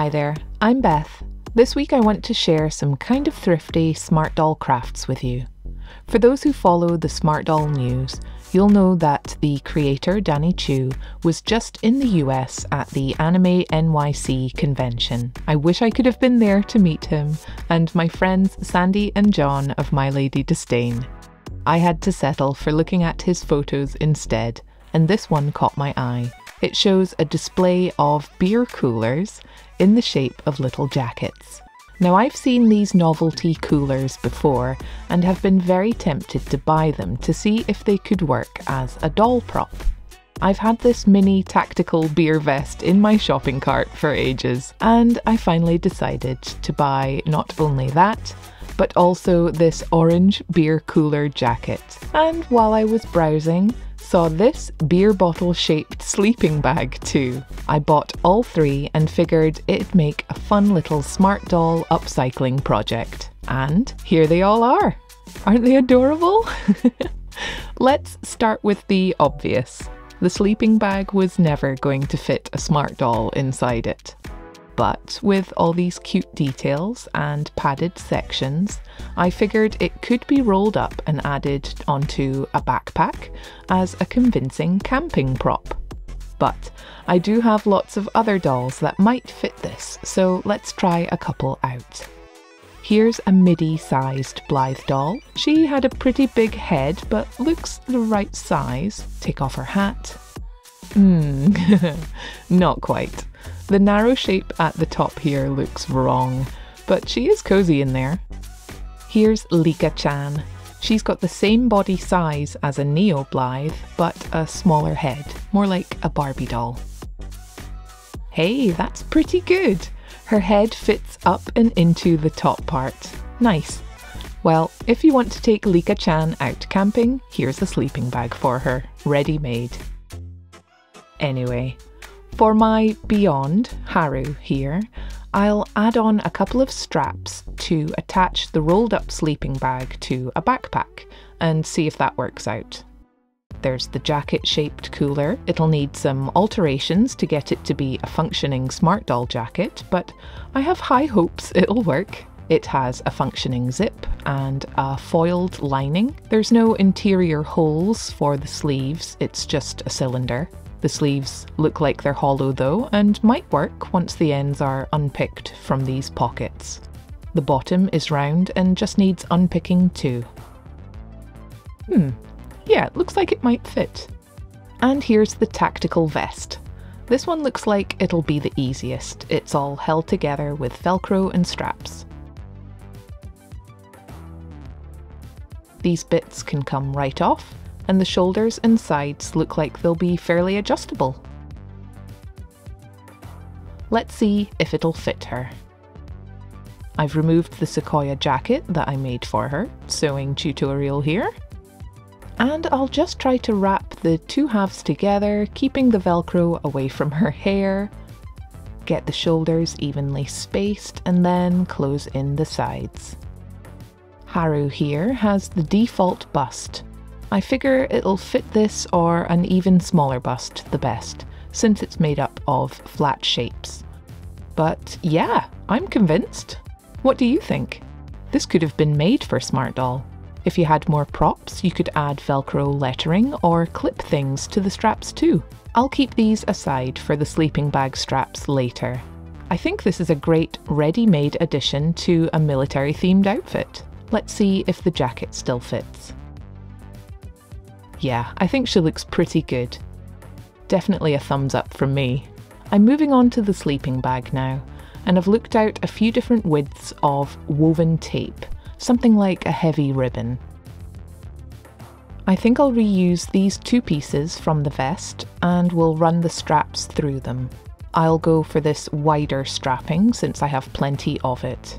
Hi there, I'm Beth. This week I want to share some kind of thrifty smart doll crafts with you. For those who follow the smart doll news, you'll know that the creator Danny Choo was just in the US at the Anime NYC convention. I wish I could have been there to meet him and my friends Sandy and John of My Lady Disdain. I had to settle for looking at his photos instead, and this one caught my eye. It shows a display of beer coolers in the shape of little jackets. Now, I've seen these novelty coolers before and have been very tempted to buy them to see if they could work as a doll prop. I've had this mini tactical beer vest in my shopping cart for ages, and I finally decided to buy not only that, but also this orange beer cooler jacket. And while I was browsing, saw this beer bottle shaped sleeping bag too. I bought all three and figured it'd make a fun little smart doll upcycling project. And here they all are. Aren't they adorable? Let's start with the obvious. The sleeping bag was never going to fit a smart doll inside it. But with all these cute details and padded sections, I figured it could be rolled up and added onto a backpack as a convincing camping prop. But I do have lots of other dolls that might fit this, so let's try a couple out. Here's a Middie sized Blythe doll. She had a pretty big head, but looks the right size. Take off her hat. Hmm, not quite. The narrow shape at the top here looks wrong, but she is cozy in there. Here's Licca Chan. She's got the same body size as a Neo Blythe, but a smaller head, more like a Barbie doll. Hey, that's pretty good. Her head fits up and into the top part. Nice. Well, if you want to take Licca Chan out camping, here's a sleeping bag for her, ready made. Anyway, for my Beyond Haru here, I'll add on a couple of straps to attach the rolled up sleeping bag to a backpack and see if that works out. There's the jacket shaped cooler. It'll need some alterations to get it to be a functioning smart doll jacket, but I have high hopes it'll work. It has a functioning zip and a foiled lining. There's no interior holes for the sleeves, it's just a cylinder. The sleeves look like they're hollow though, and might work once the ends are unpicked from these pockets. The bottom is round and just needs unpicking too. Hmm, yeah, it looks like it might fit. And here's the tactical vest. This one looks like it'll be the easiest. It's all held together with velcro and straps. These bits can come right off, and the shoulders and sides look like they'll be fairly adjustable. Let's see if it'll fit her. I've removed the sequoia jacket that I made for her, sewing tutorial here. And I'll just try to wrap the two halves together, keeping the velcro away from her hair, get the shoulders evenly spaced, and then close in the sides. Haru here has the default bust, I figure it'll fit this or an even smaller bust the best, since it's made up of flat shapes. But yeah, I'm convinced. What do you think? This could have been made for Smart Doll. If you had more props, you could add Velcro lettering or clip things to the straps too. I'll keep these aside for the sleeping bag straps later. I think this is a great ready-made addition to a military themed outfit. Let's see if the jacket still fits. Yeah, I think she looks pretty good. Definitely a thumbs up from me. I'm moving on to the sleeping bag now, and I've looked out a few different widths of woven tape, something like a heavy ribbon. I think I'll reuse these two pieces from the vest and will run the straps through them. I'll go for this wider strapping since I have plenty of it.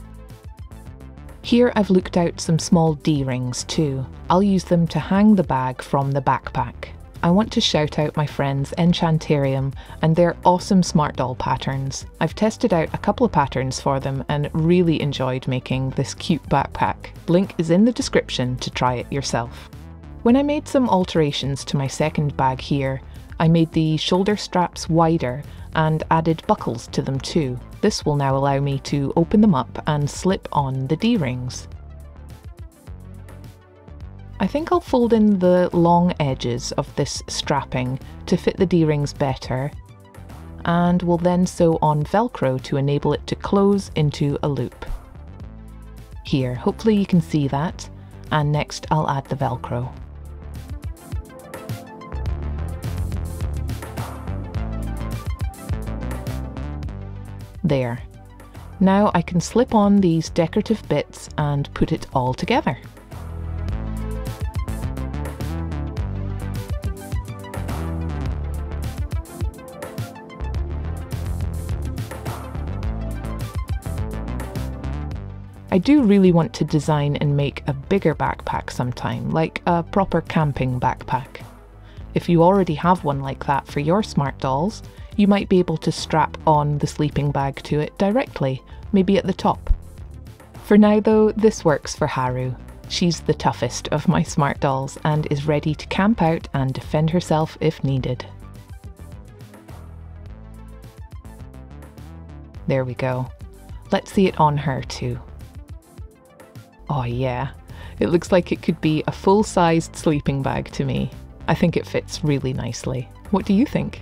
Here I've looked out some small D-rings too. I'll use them to hang the bag from the backpack. I want to shout out my friends Enchanterium and their awesome smart doll patterns. I've tested out a couple of patterns for them and really enjoyed making this cute backpack. Link is in the description to try it yourself. When I made some alterations to my second bag here, I made the shoulder straps wider and added buckles to them too. This will now allow me to open them up and slip on the D-rings. I think I'll fold in the long edges of this strapping to fit the D-rings better and will then sew on Velcro to enable it to close into a loop. Here, hopefully you can see that, and next I'll add the Velcro. There. Now I can slip on these decorative bits and put it all together. I do really want to design and make a bigger backpack sometime, like a proper camping backpack. If you already have one like that for your smart dolls, you might be able to strap on the sleeping bag to it directly, maybe at the top. For now though, this works for Haru. She's the toughest of my smart dolls and is ready to camp out and defend herself if needed. There we go. Let's see it on her too. Oh yeah, it looks like it could be a full-sized sleeping bag to me. I think it fits really nicely. What do you think?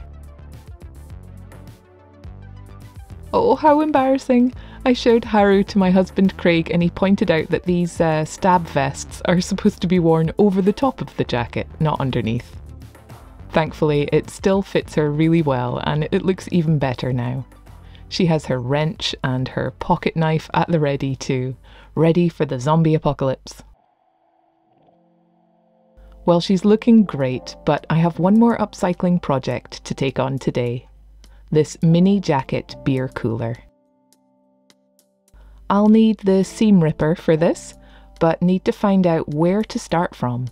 Oh, how embarrassing. I showed Haru to my husband Craig and he pointed out that these uh, stab vests are supposed to be worn over the top of the jacket, not underneath. Thankfully, it still fits her really well and it looks even better now. She has her wrench and her pocket knife at the ready too, ready for the zombie apocalypse. Well, she's looking great, but I have one more upcycling project to take on today this mini jacket beer cooler. I'll need the seam ripper for this, but need to find out where to start from.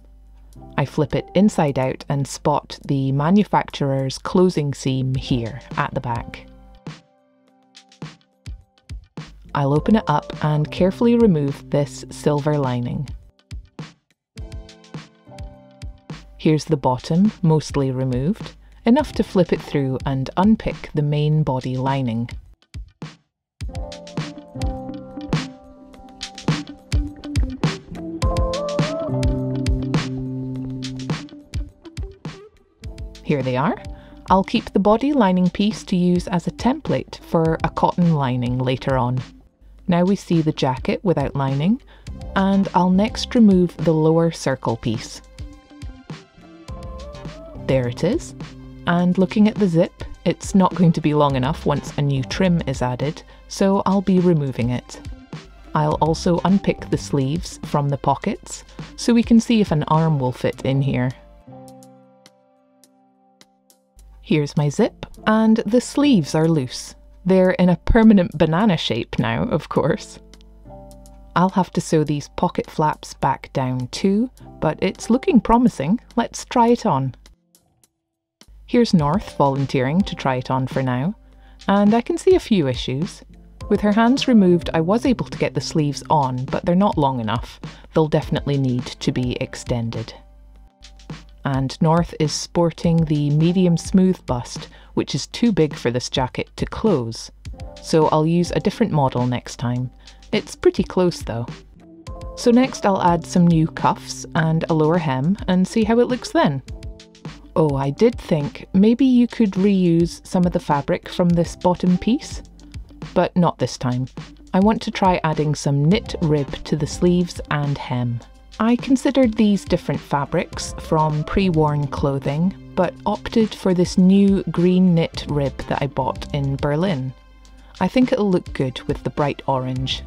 I flip it inside out and spot the manufacturer's closing seam here at the back. I'll open it up and carefully remove this silver lining. Here's the bottom, mostly removed, enough to flip it through and unpick the main body lining. Here they are. I'll keep the body lining piece to use as a template for a cotton lining later on. Now we see the jacket without lining, and I'll next remove the lower circle piece. There it is. And looking at the zip, it's not going to be long enough once a new trim is added, so I'll be removing it. I'll also unpick the sleeves from the pockets, so we can see if an arm will fit in here. Here's my zip, and the sleeves are loose. They're in a permanent banana shape now, of course. I'll have to sew these pocket flaps back down too, but it's looking promising. Let's try it on. Here's North volunteering to try it on for now, and I can see a few issues. With her hands removed, I was able to get the sleeves on, but they're not long enough. They'll definitely need to be extended. And North is sporting the medium smooth bust, which is too big for this jacket to close. So I'll use a different model next time. It's pretty close though. So next I'll add some new cuffs and a lower hem and see how it looks then. Oh, I did think maybe you could reuse some of the fabric from this bottom piece, but not this time. I want to try adding some knit rib to the sleeves and hem. I considered these different fabrics from pre-worn clothing, but opted for this new green knit rib that I bought in Berlin. I think it'll look good with the bright orange.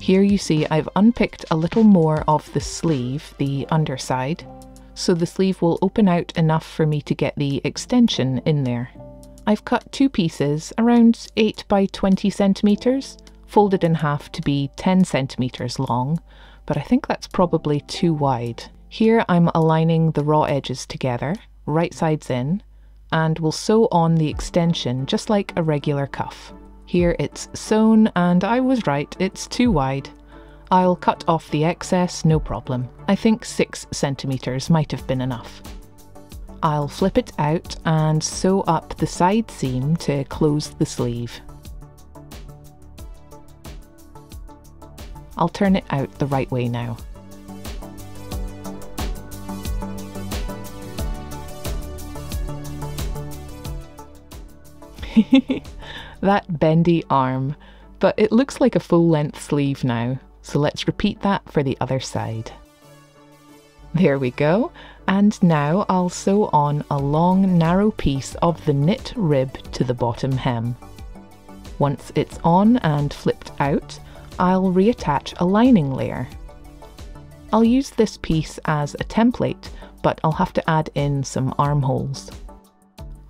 Here you see I've unpicked a little more of the sleeve, the underside, so the sleeve will open out enough for me to get the extension in there. I've cut two pieces, around 8 by 20 centimetres, folded in half to be 10 centimetres long, but I think that's probably too wide. Here I'm aligning the raw edges together, right sides in, and will sew on the extension just like a regular cuff. Here it's sewn and I was right, it's too wide. I'll cut off the excess, no problem. I think 6 centimetres might have been enough. I'll flip it out and sew up the side seam to close the sleeve. I'll turn it out the right way now. that bendy arm, but it looks like a full length sleeve now so let's repeat that for the other side. There we go, and now I'll sew on a long narrow piece of the knit rib to the bottom hem. Once it's on and flipped out, I'll reattach a lining layer. I'll use this piece as a template, but I'll have to add in some armholes.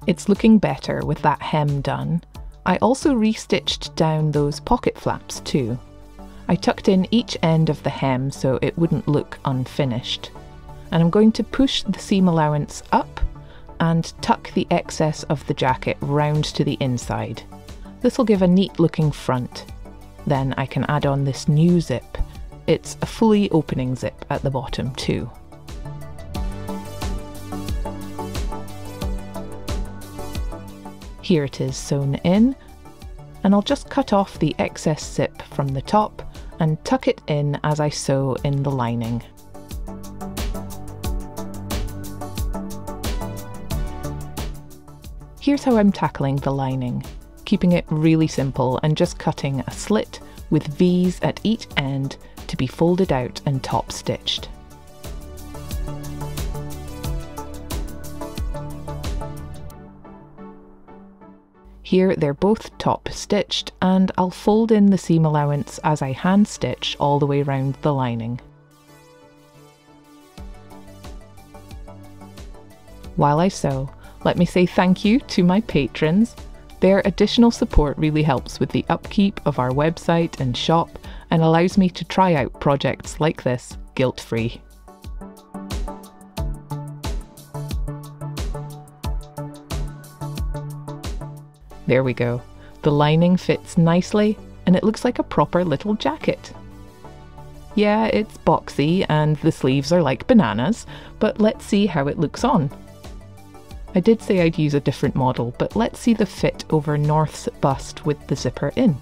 It's looking better with that hem done. I also restitched down those pocket flaps too. I tucked in each end of the hem so it wouldn't look unfinished. And I'm going to push the seam allowance up and tuck the excess of the jacket round to the inside. This will give a neat looking front. Then I can add on this new zip. It's a fully opening zip at the bottom too. Here it is sewn in, and I'll just cut off the excess zip from the top and tuck it in as I sew in the lining. Here's how I'm tackling the lining, keeping it really simple and just cutting a slit with V's at each end to be folded out and top stitched. Here they're both top stitched and I'll fold in the seam allowance as I hand stitch all the way round the lining. While I sew, let me say thank you to my patrons. Their additional support really helps with the upkeep of our website and shop and allows me to try out projects like this guilt free. There we go. The lining fits nicely and it looks like a proper little jacket. Yeah, it's boxy and the sleeves are like bananas, but let's see how it looks on. I did say I'd use a different model, but let's see the fit over North's bust with the zipper in.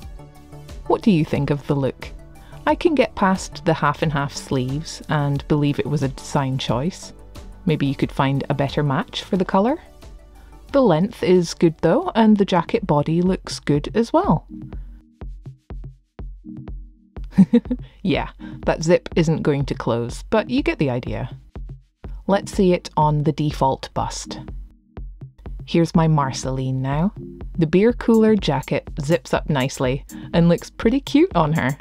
What do you think of the look? I can get past the half and half sleeves and believe it was a design choice. Maybe you could find a better match for the colour? The length is good though, and the jacket body looks good as well. yeah, that zip isn't going to close, but you get the idea. Let's see it on the default bust. Here's my Marceline now. The beer cooler jacket zips up nicely and looks pretty cute on her.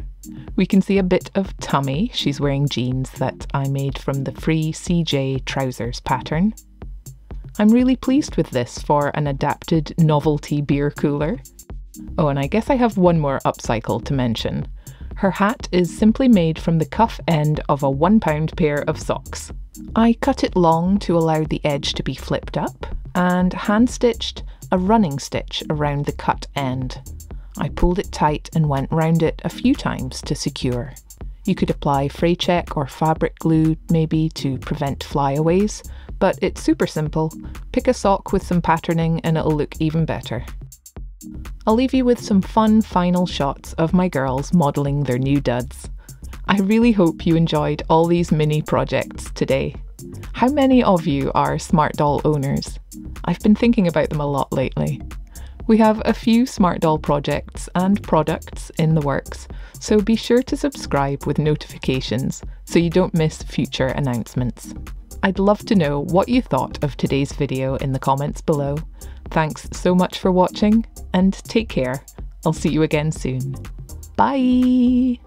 We can see a bit of tummy. She's wearing jeans that I made from the free CJ trousers pattern. I'm really pleased with this for an adapted novelty beer cooler. Oh, and I guess I have one more upcycle to mention. Her hat is simply made from the cuff end of a one pound pair of socks. I cut it long to allow the edge to be flipped up and hand stitched a running stitch around the cut end. I pulled it tight and went round it a few times to secure. You could apply fray check or fabric glue maybe to prevent flyaways, but it's super simple. Pick a sock with some patterning and it'll look even better. I'll leave you with some fun final shots of my girls modelling their new duds. I really hope you enjoyed all these mini projects today. How many of you are Smart Doll owners? I've been thinking about them a lot lately. We have a few Smart Doll projects and products in the works, so be sure to subscribe with notifications so you don't miss future announcements. I'd love to know what you thought of today's video in the comments below. Thanks so much for watching and take care. I'll see you again soon. Bye!